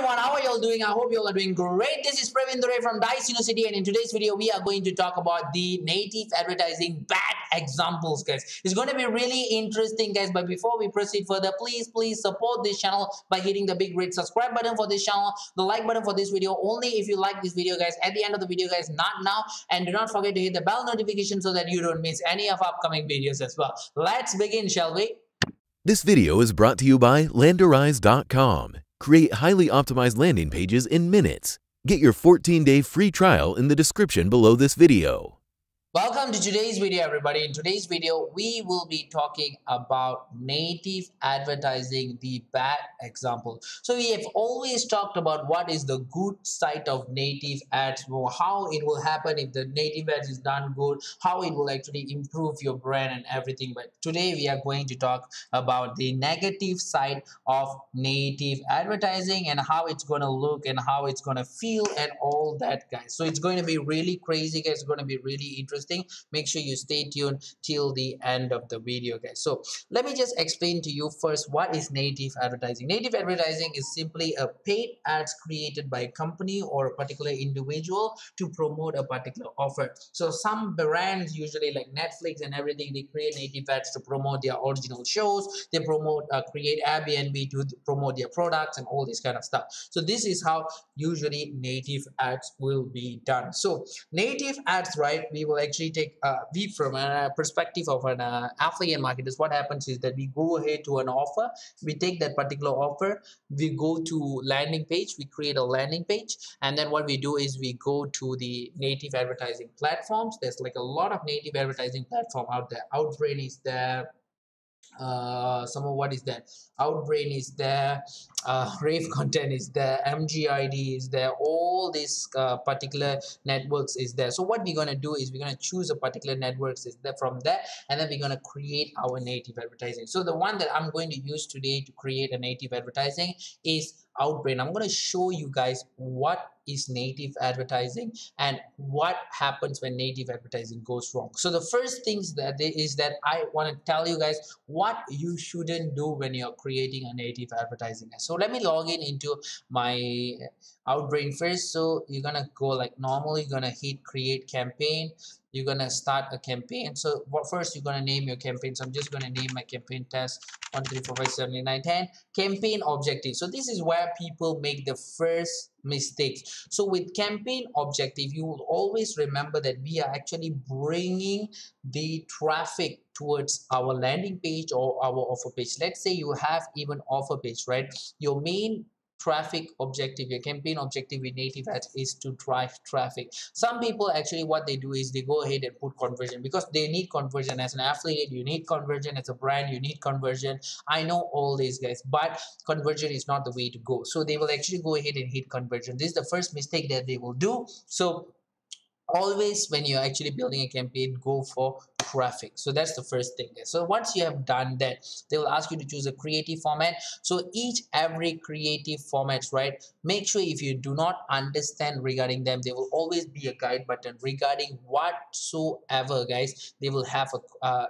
everyone, how are you all doing? I hope you all are doing great. This is Praveen Dure from Dijs University and in today's video, we are going to talk about the native advertising bad examples, guys. It's going to be really interesting, guys. But before we proceed further, please, please support this channel by hitting the big red subscribe button for this channel, the like button for this video, only if you like this video, guys. At the end of the video, guys, not now. And do not forget to hit the bell notification so that you don't miss any of upcoming videos as well. Let's begin, shall we? This video is brought to you by Landerize.com. Create highly optimized landing pages in minutes. Get your 14-day free trial in the description below this video. Welcome to today's video everybody. In today's video we will be talking about native advertising the bad example. So we have always talked about what is the good side of native ads how it will happen if the native ads is done good how it will actually improve your brand and everything but today we are going to talk about the negative side of native advertising and how it's going to look and how it's going to feel and all that guys. So it's going to be really crazy guys. It's going to be really interesting interesting make sure you stay tuned till the end of the video guys. So let me just explain to you first what is native advertising. Native advertising is simply a paid ads created by a company or a particular individual to promote a particular offer. So some brands usually like netflix and everything they create native ads to promote their original shows. They promote uh, create airbnb to promote their products and all this kind of stuff. So this is how usually native ads will be done. So native ads right we will actually take a view from a perspective of an uh, affiliate marketers what happens is that we go ahead to an offer we take that particular offer we go to landing page we create a landing page and then what we do is we go to the native advertising platforms. There's like a lot of native advertising platform out there. Outbrain is there uh some of what is that? Outbrain is there. Uh Revcontent is there. Mgid is there. All these uh, particular networks is there. So what we're going to do is we're going to choose a particular networks is there from there and then we're going to create our native advertising. So the one that i'm going to use today to create a native advertising is outbrain. I'm going to show you guys what is native advertising and what happens when native advertising goes wrong. So the first things that is that i want to tell you guys what you shouldn't do when you're creating a native advertising so let me log in into my outbrain first. So you're gonna go like normally, you're gonna hit create campaign you're gonna start a campaign. So first you're gonna name your campaign. So i'm just gonna name my campaign test 1 3 4 5 7 8 9 10 campaign objective. So this is where people make the first mistakes. So with campaign objective you will always remember that we are actually bringing the traffic towards our landing page or our offer page. Let's say you have even offer page right? Your main traffic objective your campaign objective with native ads is to drive traffic. Some people actually what they do is they go ahead and put conversion because they need conversion. As an affiliate you need conversion. As a brand you need conversion. I know all these guys but conversion is not the way to go. So they will actually go ahead and hit conversion. This is the first mistake that they will do. So always when you're actually building a campaign go for so that's the first thing. So once you have done that they will ask you to choose a creative format. So each every creative formats right make sure if you do not understand regarding them there will always be a guide button regarding whatsoever guys they will have a uh,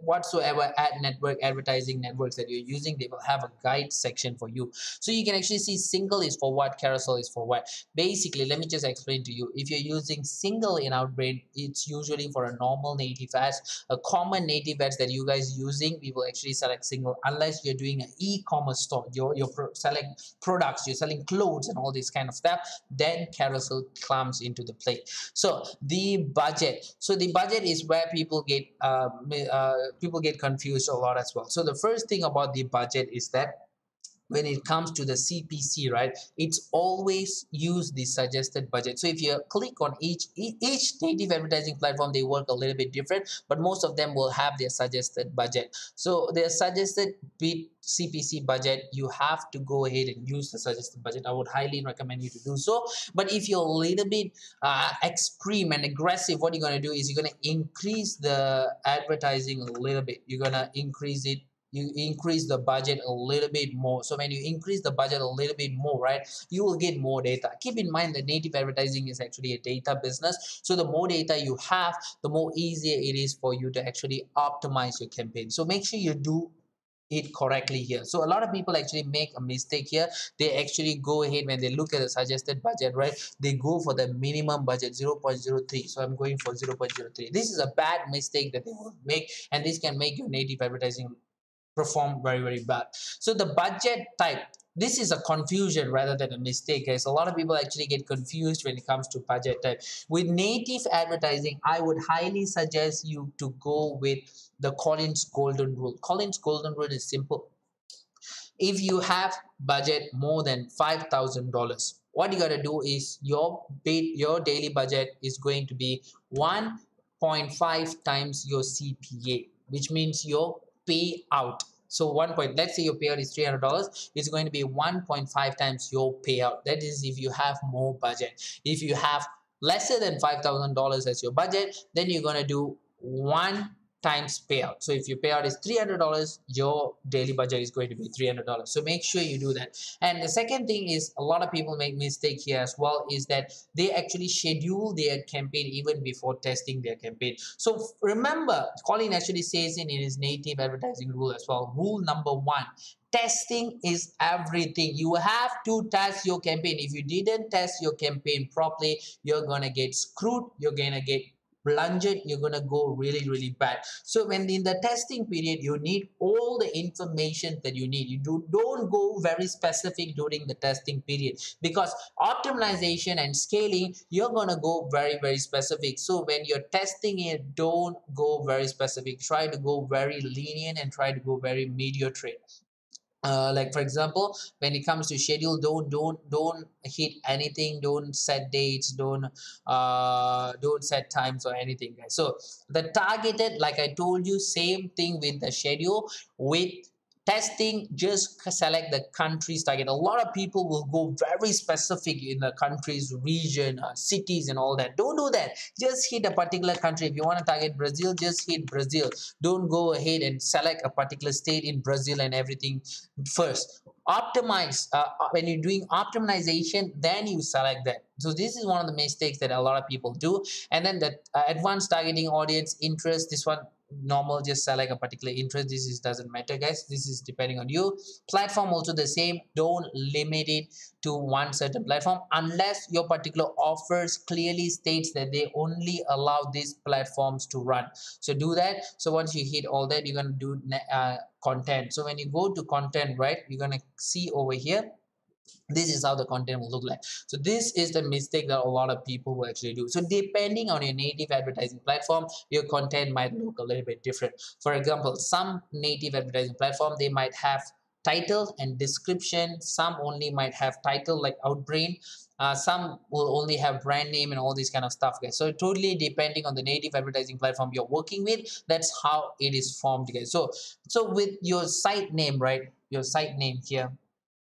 whatsoever ad network advertising networks that you're using they will have a guide section for you. So you can actually see single is for what carousel is for what. Basically let me just explain to you. If you're using single in outbrain it's usually for a normal native ads a common native ads that you guys using we will actually select single unless you're doing an e-commerce store you're, you're pro selling products you're selling clothes and all this kind of stuff then carousel comes into the play so the budget so the budget is where people get uh, uh, people get confused a lot as well. So the first thing about the budget is that when it comes to the CPC, right, it's always use the suggested budget. So if you click on each each native advertising platform, they work a little bit different, but most of them will have their suggested budget. So their suggested CPC budget, you have to go ahead and use the suggested budget. I would highly recommend you to do so. But if you're a little bit uh, extreme and aggressive, what you're going to do is you're going to increase the advertising a little bit. You're going to increase it you increase the budget a little bit more. So when you increase the budget a little bit more right you will get more data. Keep in mind that native advertising is actually a data business. So the more data you have the more easier it is for you to actually optimize your campaign. So make sure you do it correctly here. So a lot of people actually make a mistake here. They actually go ahead when they look at the suggested budget right they go for the minimum budget 0.03 so i'm going for 0.03 this is a bad mistake that they will make and this can make your native advertising perform very very bad so the budget type this is a confusion rather than a mistake guys. A lot of people actually get confused when it comes to budget type. With native advertising i would highly suggest you to go with the Colin's golden rule. Colin's golden rule is simple. If you have budget more than five thousand dollars what you got to do is your bid your daily budget is going to be 1.5 times your cpa which means your payout so one point, let's say your payout is $300, it's going to be 1.5 times your payout. That is if you have more budget. If you have lesser than $5,000 as your budget, then you're going to do one times payout. So if your payout is $300, your daily budget is going to be $300. So make sure you do that. And the second thing is a lot of people make mistake here as well is that they actually schedule their campaign even before testing their campaign. So remember, Colin actually says in his native advertising rule as well, rule number one, testing is everything you have to test your campaign if you didn't test your campaign properly you're gonna get screwed you're gonna get it you're going to go really really bad. So when in the testing period you need all the information that you need. You do don't go very specific during the testing period because optimization and scaling you're going to go very very specific. So when you're testing it don't go very specific. Try to go very lenient and try to go very mediocre uh, like for example when it comes to schedule don't don't don't hit anything. Don't set dates. Don't uh don't set times or anything guys. So the targeted like i told you same thing with the schedule with testing just select the countries target. A lot of people will go very specific in the countries region uh, cities and all that. Don't do that. Just hit a particular country. If you want to target brazil just hit brazil. Don't go ahead and select a particular state in brazil and everything first. Optimize uh, uh when you're doing optimization then you select that. So this is one of the mistakes that a lot of people do. And then the uh, advanced targeting audience interest this one normal just select a particular interest. This is doesn't matter guys. This is depending on you. Platform also the same. Don't limit it to one certain platform unless your particular offers clearly states that they only allow these platforms to run. So do that. So once you hit all that you're going to do uh, content. So when you go to content right you're going to see over here this is how the content will look like. So this is the mistake that a lot of people will actually do. So depending on your native advertising platform your content might look a little bit different. For example some native advertising platform they might have title and description. Some only might have title like outbrain. Uh, some will only have brand name and all this kind of stuff guys. So totally depending on the native advertising platform you're working with that's how it is formed guys. So so with your site name right? Your site name here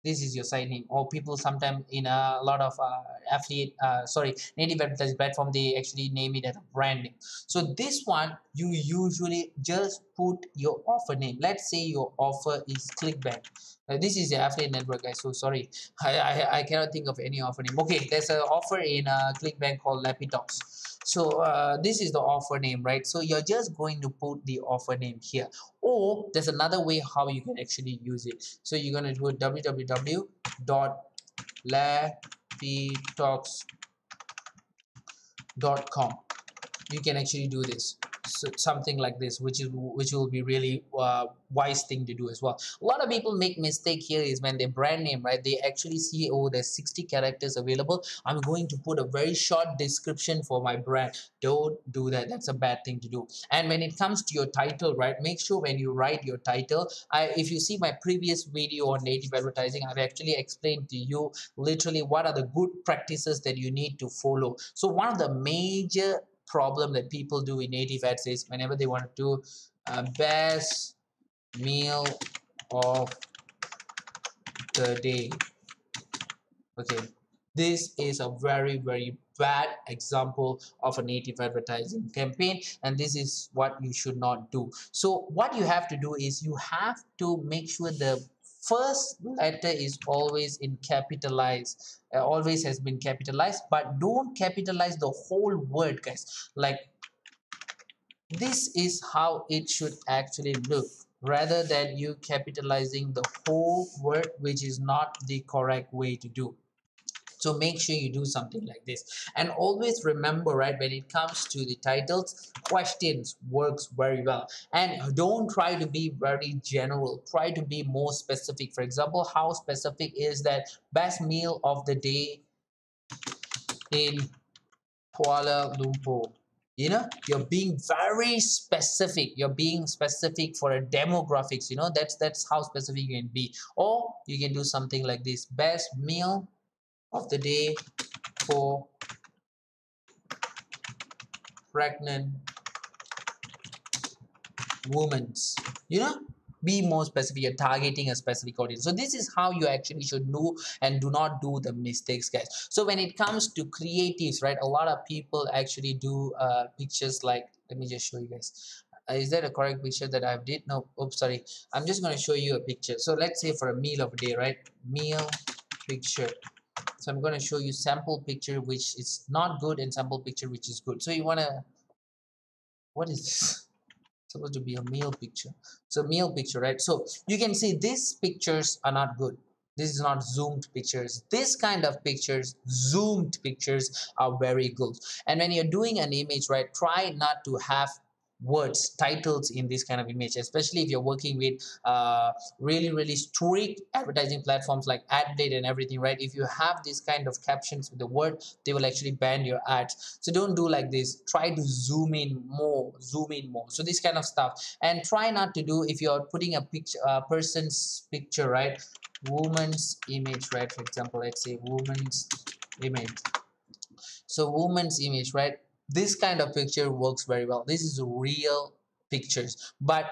this is your site name or people sometimes in a lot of uh, affiliate uh, sorry native advertising platform they actually name it as a brand name. So this one you usually just put your offer name. Let's say your offer is clickbank uh, this is the affiliate network guys so sorry. I, I i cannot think of any offer name. Okay there's an offer in uh clickbank called lapitox so uh, this is the offer name right? So you're just going to put the offer name here. Or there's another way how you can actually use it. So you're going to do www.lapitox.com you can actually do this something like this which is which will be really uh, wise thing to do as well. A lot of people make mistake here is when they brand name right? They actually see oh there's 60 characters available. I'm going to put a very short description for my brand. Don't do that. That's a bad thing to do. And when it comes to your title right make sure when you write your title i if you see my previous video on native advertising i've actually explained to you literally what are the good practices that you need to follow. So one of the major problem that people do in native ads is whenever they want to a best meal of the day. Okay this is a very very bad example of a native advertising campaign and this is what you should not do. So what you have to do is you have to make sure the first letter is always in capitalized uh, always has been capitalized but don't capitalize the whole word guys. Like this is how it should actually look rather than you capitalizing the whole word which is not the correct way to do so make sure you do something like this. And always remember right when it comes to the titles questions works very well. And don't try to be very general. Try to be more specific. For example how specific is that best meal of the day in Kuala Lumpur? You know you're being very specific. You're being specific for a demographics you know that's that's how specific you can be. Or you can do something like this. Best meal of the day for pregnant women. You know be more specific. You're targeting a specific audience. So this is how you actually should know and do not do the mistakes guys. So when it comes to creatives right a lot of people actually do uh, pictures like let me just show you guys. Uh, is that a correct picture that I've did? No. Oops sorry. I'm just going to show you a picture. So let's say for a meal of a day right? Meal picture so I'm going to show you sample picture which is not good and sample picture which is good. So you want to what is this? Supposed to be a meal picture. So meal picture right? So you can see these pictures are not good. This is not zoomed pictures. This kind of pictures zoomed pictures are very good. And when you're doing an image right try not to have words titles in this kind of image especially if you're working with uh, really really strict advertising platforms like AdBlade and everything right? If you have this kind of captions with the word they will actually ban your ads. So don't do like this. Try to zoom in more zoom in more. So this kind of stuff. And try not to do if you're putting a picture a person's picture right? Woman's image right? For example let's say woman's image. So woman's image right this kind of picture works very well. This is real pictures. But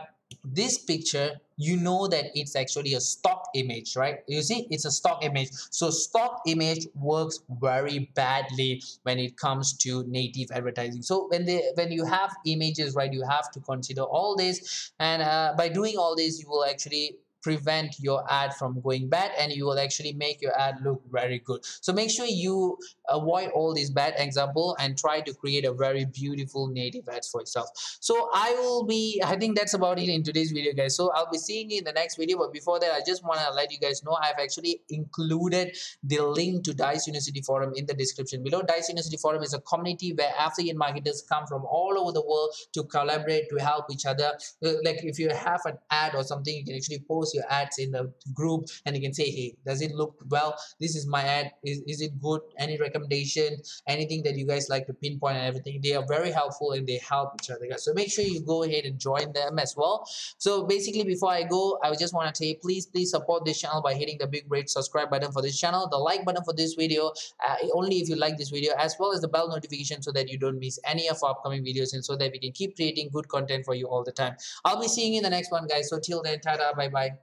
this picture you know that it's actually a stock image right? You see it's a stock image. So stock image works very badly when it comes to native advertising. So when they when you have images right you have to consider all this. And uh, by doing all this you will actually prevent your ad from going bad and you will actually make your ad look very good. So make sure you avoid all these bad example and try to create a very beautiful native ads for yourself so i will be i think that's about it in today's video guys. So i'll be seeing you in the next video but before that i just want to let you guys know i've actually included the link to Dijs university forum in the description below. Dijs university forum is a community where affiliate marketers come from all over the world to collaborate to help each other. Uh, like if you have an ad or something you can actually post your ads in the group and you can say hey does it look well? This is my ad. Is, is it good? Any recommendation anything that you guys like to pinpoint and everything they are very helpful and they help each other guys. So make sure you go ahead and join them as well. So basically before i go i just want to say please please support this channel by hitting the big red subscribe button for this channel the like button for this video uh, only if you like this video as well as the bell notification so that you don't miss any of our upcoming videos and so that we can keep creating good content for you all the time. I'll be seeing you in the next one guys. So till then tada bye bye